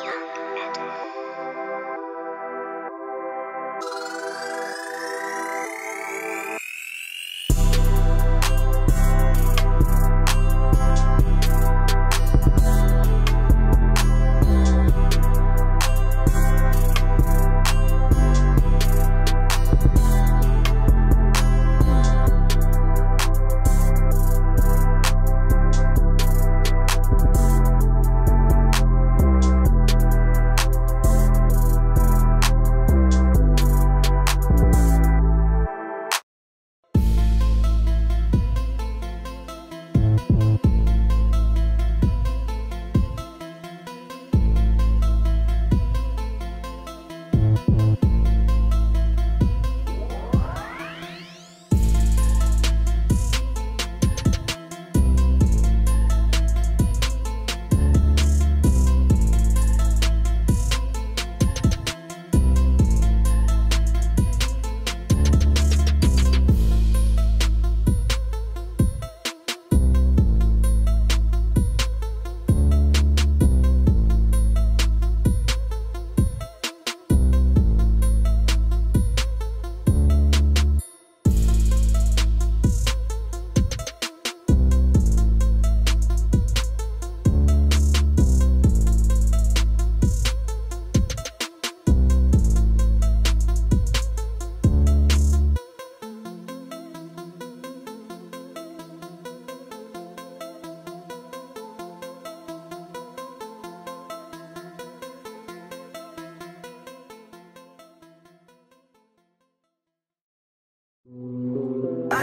Yeah.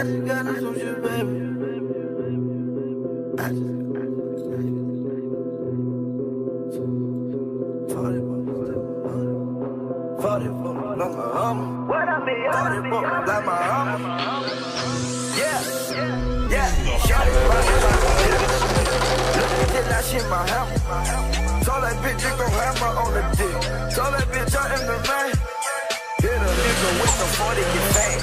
I just got some shit, baby. I just Forty I? Forty like my hummer. Yeah, yeah. Look at that shit, my hammer. Told that bitch you gon' hammer on the dick. Told that bitch I am the man. Hit a nigga with the 40 get fat.